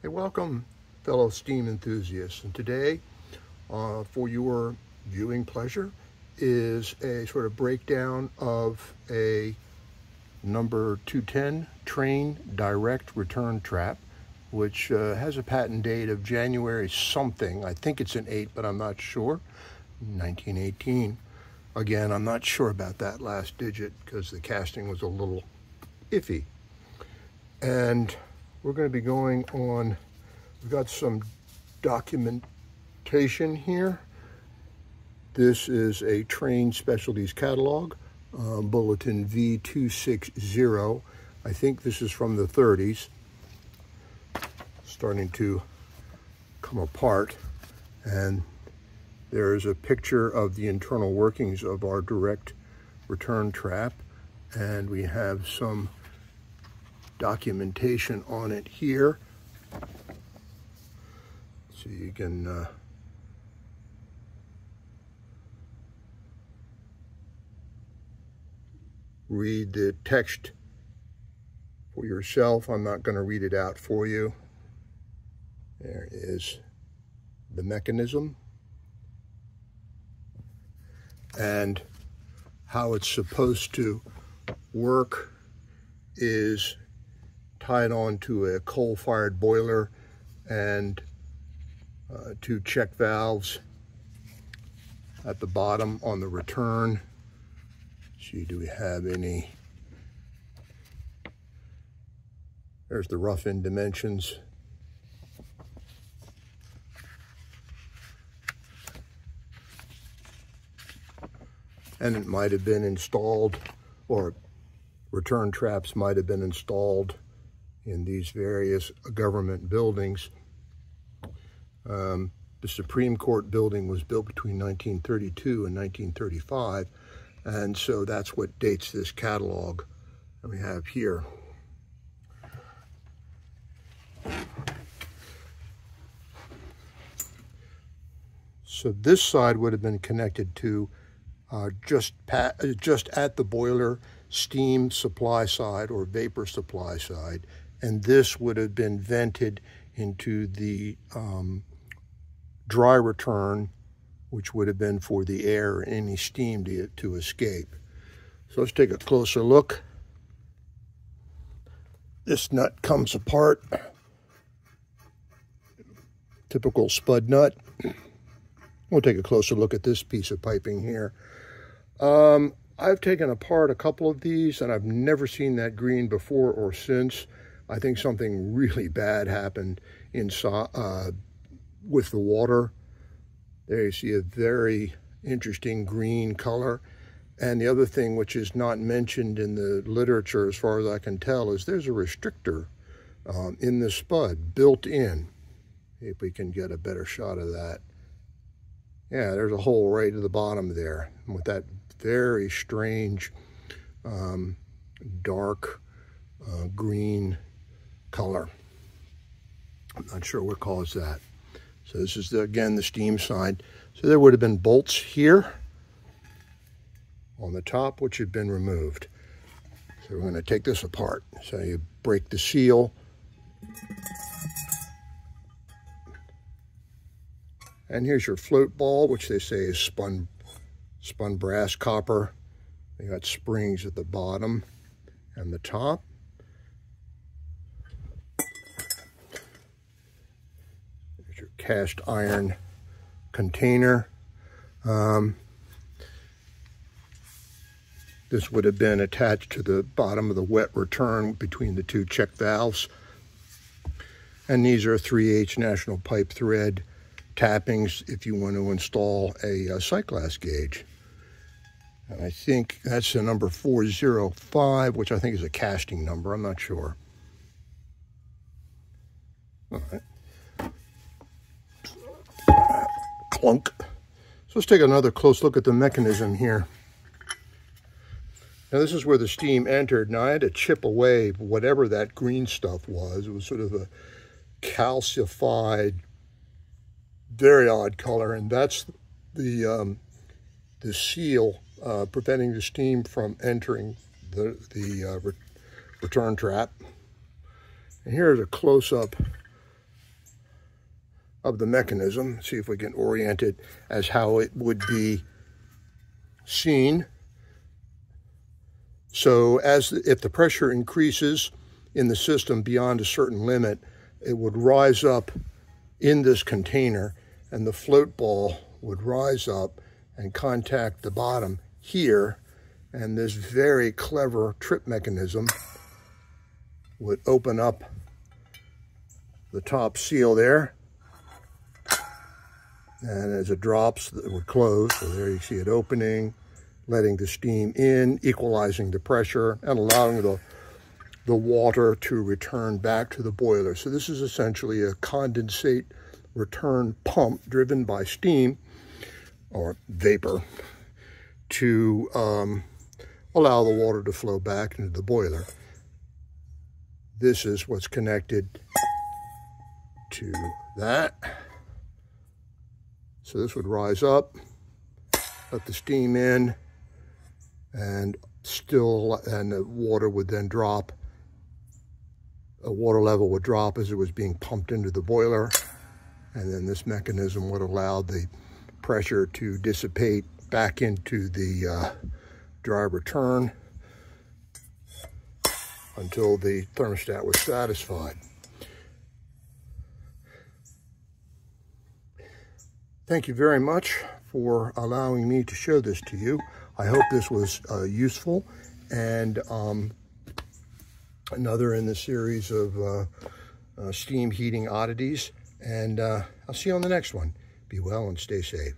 Hey, welcome fellow steam enthusiasts. And today, uh, for your viewing pleasure, is a sort of breakdown of a number 210 Trane direct return trap, which uh, has a patent date of January something. I think it's an 8, but I'm not sure. 1918. Again, I'm not sure about that last digit because the casting was a little iffy. And we're going to be going on, we've got some documentation here. This is a Trane Specialties catalog, uh, Bulletin V260. I think this is from the 30s, starting to come apart. And there's a picture of the internal workings of our direct return trap. And we have some documentation on it here. So you can uh, read the text for yourself. I'm not going to read it out for you. There is the mechanism and how it's supposed to work is tied onto a coal-fired boiler and uh, two check valves at the bottom on the return. See, do we have any? There's the rough in dimensions. And it might have been installed, or return traps might have been installed in these various government buildings. Um, the Supreme Court building was built between 1932 and 1935, and so that's what dates this catalog that we have here. So this side would have been connected to uh, just, just at the boiler steam supply side or vapor supply side and this would have been vented into the um, dry return, which would have been for the air or any steam to, to escape. So let's take a closer look. This nut comes apart. Typical spud nut. We'll take a closer look at this piece of piping here. Um, I've taken apart a couple of these and I've never seen that green before or since. I think something really bad happened inside uh, with the water. There you see a very interesting green color. And the other thing which is not mentioned in the literature as far as I can tell is there's a restrictor um, in the spud built in. If we can get a better shot of that. Yeah, there's a hole right at the bottom there with that very strange um, dark uh, green color. I'm not sure what caused that. So this is, the, again, the steam side. So there would have been bolts here on the top, which had been removed. So we're going to take this apart. So you break the seal. And here's your float ball, which they say is spun, spun brass copper. They got springs at the bottom and the top. Cast iron container. Um, this would have been attached to the bottom of the wet return between the two check valves. And these are 3H National Pipe Thread tappings if you want to install a, sight glass gauge. And I think that's the number 405, which I think is a casting number. I'm not sure. All right. Clunk. So let's take another close look at the mechanism here. Now this is where the steam entered. Now I had to chip away whatever that green stuff was. It was sort of a calcified, very odd color, and that's the um, the seal uh, preventing the steam from entering the the uh, re return trap. And here's a close-up of the mechanism. See if we can orient it as how it would be seen. So as if the pressure increases in the system beyond a certain limit, it would rise up in this container and the float ball would rise up and contact the bottom here and this very clever trip mechanism would open up the top seal there and as it drops it would close so there you see it opening letting the steam in equalizing the pressure and allowing the the water to return back to the boiler so this is essentially a condensate return pump driven by steam or vapor to um, allow the water to flow back into the boiler. This is what's connected to that. So this would rise up, let the steam in, and still, and the water would then drop. A water level would drop as it was being pumped into the boiler. And then this mechanism would allow the pressure to dissipate back into the uh, return until the thermostat was satisfied. Thank you very much for allowing me to show this to you. I hope this was uh, useful and um, another in the series of uh, uh steam heating oddities. And uh, I'll see you on the next one. Be well and stay safe.